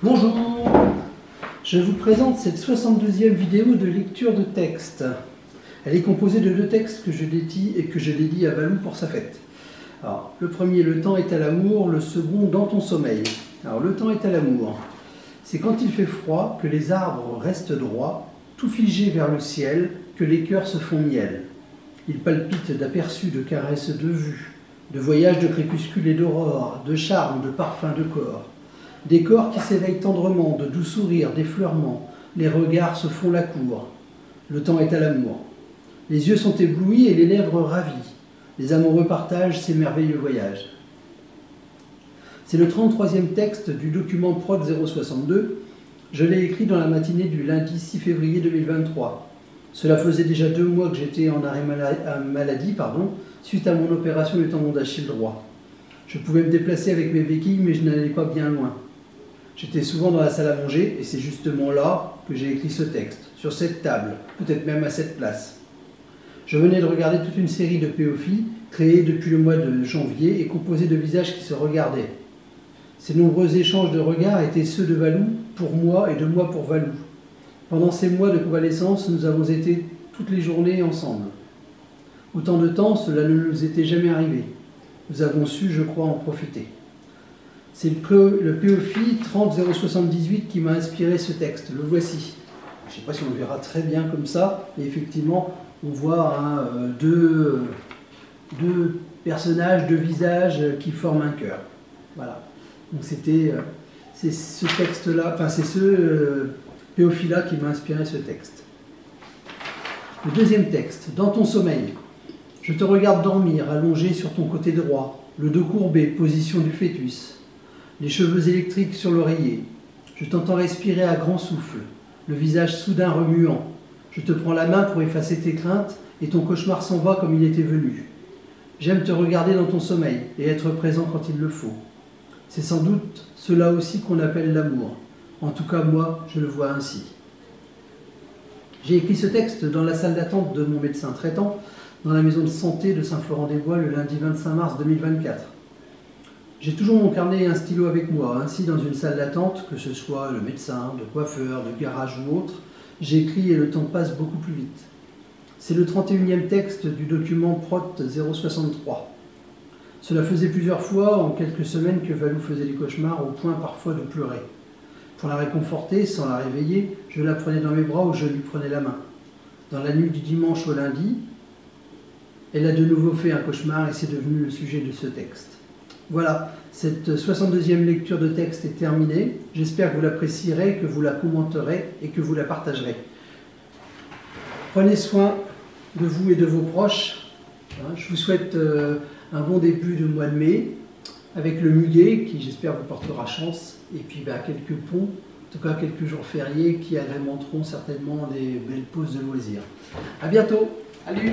Bonjour Je vous présente cette 62e vidéo de lecture de texte. Elle est composée de deux textes que je dédie et que je dédie à Valou pour sa fête. Alors, le premier, Le temps est à l'amour, le second, Dans ton sommeil. Alors, le temps est à l'amour. C'est quand il fait froid que les arbres restent droits, tout figés vers le ciel, que les cœurs se font miel. Ils palpitent d'aperçus, de caresses, de vues, de voyages de crépuscule et d'aurore, de charme, de parfum de corps. Des corps qui s'éveillent tendrement, de doux sourires, d'effleurements. Les regards se font la cour. Le temps est à l'amour. Les yeux sont éblouis et les lèvres ravies. Les amoureux partagent ces merveilleux voyages. C'est le 33e texte du document Prod 062. Je l'ai écrit dans la matinée du lundi 6 février 2023. Cela faisait déjà deux mois que j'étais en arrêt maladie pardon, suite à mon opération du tendon d'Achille droit. Je pouvais me déplacer avec mes béquilles, mais je n'allais pas bien loin. J'étais souvent dans la salle à manger et c'est justement là que j'ai écrit ce texte, sur cette table, peut-être même à cette place. Je venais de regarder toute une série de POFI créée depuis le mois de janvier et composée de visages qui se regardaient. Ces nombreux échanges de regards étaient ceux de Valou pour moi et de moi pour Valou. Pendant ces mois de convalescence, nous avons été toutes les journées ensemble. Autant de temps, cela ne nous était jamais arrivé. Nous avons su, je crois, en profiter. C'est le POFI 30078 qui m'a inspiré ce texte. Le voici. Je ne sais pas si on le verra très bien comme ça, mais effectivement, on voit hein, euh, deux, deux, personnages, deux visages qui forment un cœur. Voilà. Donc c'était euh, ce texte-là, enfin c'est ce euh, POFI-là qui m'a inspiré ce texte. Le deuxième texte, Dans ton sommeil. Je te regarde dormir, allongé sur ton côté droit, le dos courbé, position du fœtus les cheveux électriques sur l'oreiller. Je t'entends respirer à grand souffle, le visage soudain remuant. Je te prends la main pour effacer tes craintes et ton cauchemar s'en va comme il était venu. J'aime te regarder dans ton sommeil et être présent quand il le faut. C'est sans doute cela aussi qu'on appelle l'amour. En tout cas, moi, je le vois ainsi. J'ai écrit ce texte dans la salle d'attente de mon médecin traitant dans la maison de santé de Saint-Florent-des-Bois le lundi 25 mars 2024. J'ai toujours mon carnet et un stylo avec moi. Ainsi, dans une salle d'attente, que ce soit le médecin, le coiffeur, le garage ou autre, j'écris et le temps passe beaucoup plus vite. C'est le 31e texte du document PROT 063. Cela faisait plusieurs fois en quelques semaines que Valou faisait des cauchemars au point parfois de pleurer. Pour la réconforter, sans la réveiller, je la prenais dans mes bras ou je lui prenais la main. Dans la nuit du dimanche au lundi, elle a de nouveau fait un cauchemar et c'est devenu le sujet de ce texte. Voilà, cette 62e lecture de texte est terminée. J'espère que vous l'apprécierez, que vous la commenterez et que vous la partagerez. Prenez soin de vous et de vos proches. Hein, je vous souhaite euh, un bon début de mois de mai avec le muguet qui j'espère vous portera chance et puis bah, quelques ponts, en tout cas quelques jours fériés qui agrémenteront certainement des belles pauses de loisirs. A bientôt. Salut